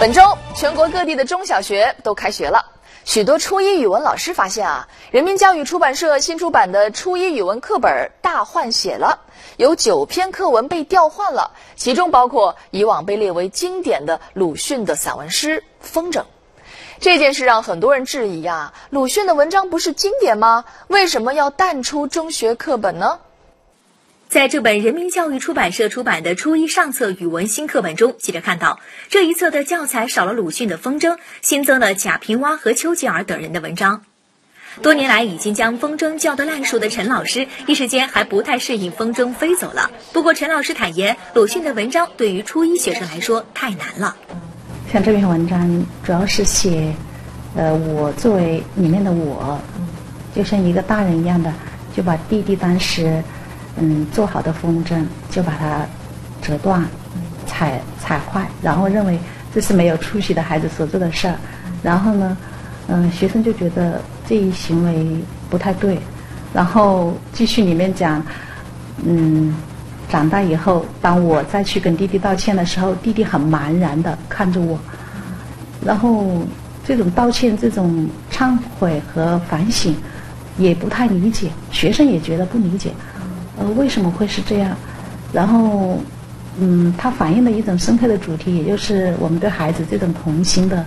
本周，全国各地的中小学都开学了。许多初一语文老师发现啊，人民教育出版社新出版的初一语文课本大换血了，有九篇课文被调换了，其中包括以往被列为经典的鲁迅的散文诗《风筝》。这件事让很多人质疑啊，鲁迅的文章不是经典吗？为什么要淡出中学课本呢？在这本人民教育出版社出版的初一上册语文新课本中，记者看到这一册的教材少了鲁迅的《风筝》，新增了贾平凹和丘吉尔等人的文章。多年来已经将《风筝》教得烂熟的陈老师，一时间还不太适应《风筝》飞走了。不过陈老师坦言，鲁迅的文章对于初一学生来说太难了。像这篇文章，主要是写，呃，我作为里面的我，就像一个大人一样的，就把弟弟当时。嗯，做好的风筝就把它折断、踩踩坏，然后认为这是没有出息的孩子所做的事儿。然后呢，嗯，学生就觉得这一行为不太对。然后继续里面讲，嗯，长大以后，当我再去跟弟弟道歉的时候，弟弟很茫然的看着我。然后这种道歉、这种忏悔和反省也不太理解，学生也觉得不理解。呃，为什么会是这样？然后，嗯，它反映了一种深刻的主题，也就是我们对孩子这种童心的，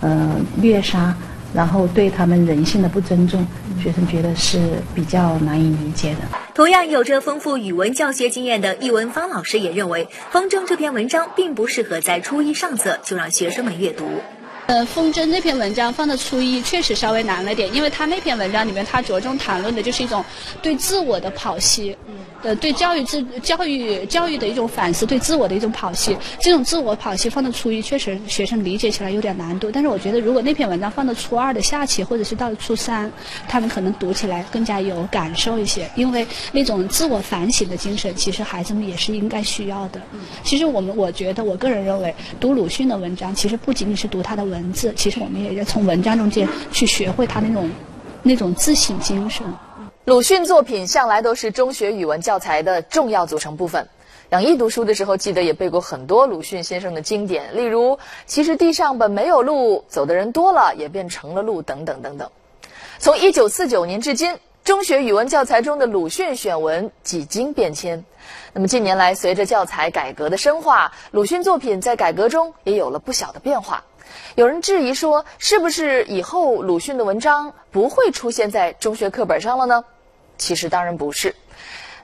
呃，虐杀，然后对他们人性的不尊重，学生觉得是比较难以理解的。同样有着丰富语文教学经验的易文芳老师也认为，《风筝》这篇文章并不适合在初一上册就让学生们阅读。呃，风筝那篇文章放到初一确实稍微难了点，因为他那篇文章里面他着重谈论的就是一种对自我的剖析。呃，对教育自教育教育的一种反思，对自我的一种剖析。这种自我剖析放到初一，确实学生理解起来有点难度。但是我觉得，如果那篇文章放到初二的下期，或者是到初三，他们可能读起来更加有感受一些。因为那种自我反省的精神，其实孩子们也是应该需要的。其实我们，我觉得，我个人认为，读鲁迅的文章，其实不仅仅是读他的文字，其实我们也要从文章中间去学会他那种那种自省精神。鲁迅作品向来都是中学语文教材的重要组成部分。杨毅读书的时候，记得也背过很多鲁迅先生的经典，例如“其实地上本没有路，走的人多了，也变成了路”等等等等。从一九四九年至今，中学语文教材中的鲁迅选文几经变迁。那么近年来，随着教材改革的深化，鲁迅作品在改革中也有了不小的变化。有人质疑说，是不是以后鲁迅的文章不会出现在中学课本上了呢？其实当然不是，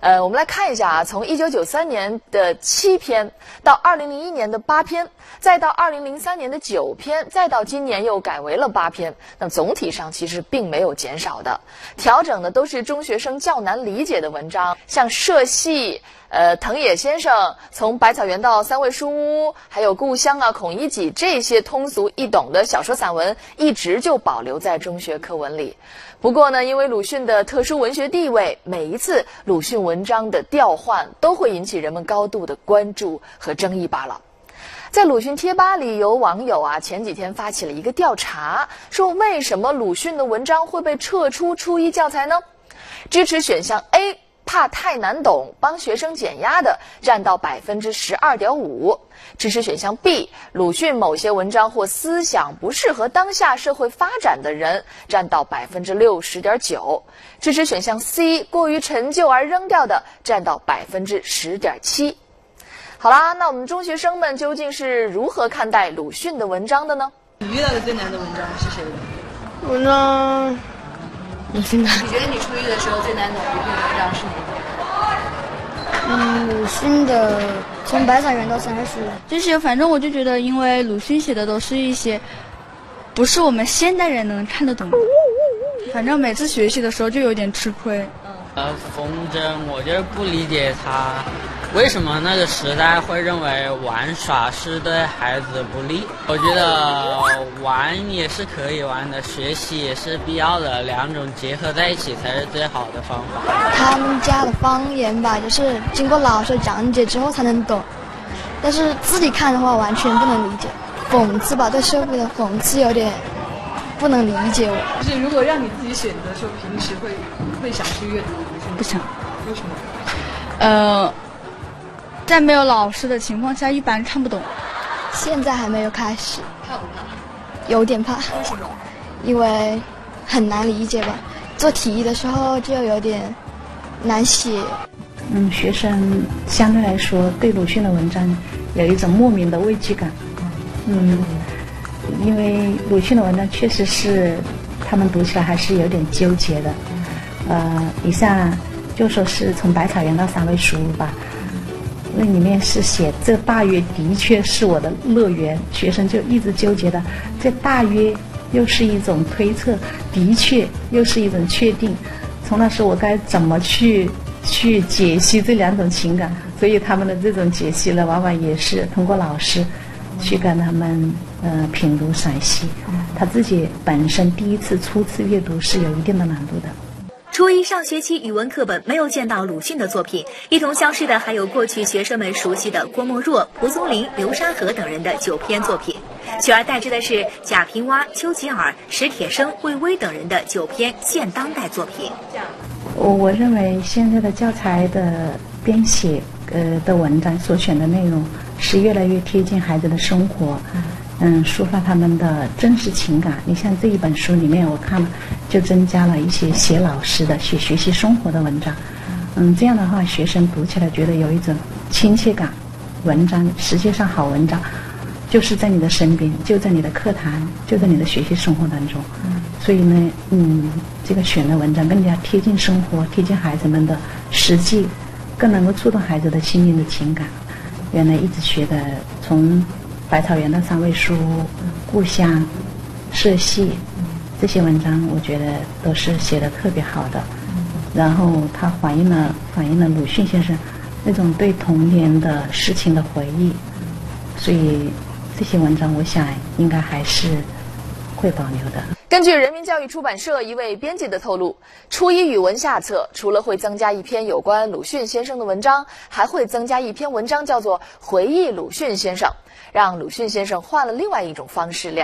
呃，我们来看一下啊，从一九九三年的七篇到二零零一年的八篇，再到二零零三年的九篇，再到今年又改为了八篇，那总体上其实并没有减少的，调整的都是中学生较难理解的文章，像社戏。呃，藤野先生从百草园到三味书屋，还有故乡啊、孔乙己这些通俗易懂的小说散文，一直就保留在中学课文里。不过呢，因为鲁迅的特殊文学地位，每一次鲁迅文章的调换都会引起人们高度的关注和争议罢了。在鲁迅贴吧里，有网友啊前几天发起了一个调查，说为什么鲁迅的文章会被撤出初一教材呢？支持选项 A。怕太难懂，帮学生减压的占到百分之十二点五，支持选项 B，鲁迅某些文章或思想不适合当下社会发展的人占到百分之六十点九，支持选项 C，过于陈旧而扔掉的占到百分之十点七。好啦，那我们中学生们究竟是如何看待鲁迅的文章的呢？你遇到的最难的文章是谁的？文章。鲁迅的。你觉得你初一的时候最难懂的一篇文章是哪个？嗯，鲁迅的《从百草园到三十》。这些反正我就觉得，因为鲁迅写的都是一些不是我们现代人能看得懂的。反正每次学习的时候就有点吃亏。呃，风筝，我就是不理解他为什么那个时代会认为玩耍是对孩子不利。我觉得玩也是可以玩的，学习也是必要的，两种结合在一起才是最好的方法。他们家的方言吧，就是经过老师讲解之后才能懂，但是自己看的话完全不能理解。讽刺吧，对社会的讽刺有点不能理解我。就是如果让你自己选择，说平时会会想去阅读。不想，为什么？呃，在没有老师的情况下，一般看不懂。现在还没有开始，怕不怕？有点怕，为什么？因为很难理解吧。做题的时候就有点难写。嗯，学生相对来说对鲁迅的文章有一种莫名的畏惧感。嗯，因为鲁迅的文章确实是他们读起来还是有点纠结的。呃，以下就说是从百草园到三味书屋吧，那里面是写这大约的确是我的乐园，学生就一直纠结的，这大约又是一种推测，的确又是一种确定。从那时我该怎么去去解析这两种情感？所以他们的这种解析呢，往往也是通过老师去跟他们呃品读赏析，他自己本身第一次初次阅读是有一定的难度的。初一上学期语文课本没有见到鲁迅的作品，一同消失的还有过去学生们熟悉的郭沫若、蒲松龄、流沙河等人的九篇作品，取而代之的是贾平凹、丘吉尔、史铁生、魏巍等人的九篇现当代作品。我我认为现在的教材的编写呃的文章所选的内容是越来越贴近孩子的生活。嗯，抒发他们的真实情感。你像这一本书里面，我看了就增加了一些写老师的、写学习生活的文章。嗯，这样的话，学生读起来觉得有一种亲切感。文章实际上好文章就是在你的身边，就在你的课堂，就在你的学习生活当中。所以呢，嗯，这个选的文章更加贴近生活，贴近孩子们的实际，更能够触动孩子的心灵的情感。原来一直学的从。百草园的三味书屋、故乡、社戏这些文章，我觉得都是写的特别好的。然后它反映了反映了鲁迅先生那种对童年的事情的回忆，所以这些文章我想应该还是会保留的。根据人民教育出版社一位编辑的透露，初一语文下册除了会增加一篇有关鲁迅先生的文章，还会增加一篇文章，叫做《回忆鲁迅先生》。让鲁迅先生换了另外一种方式亮。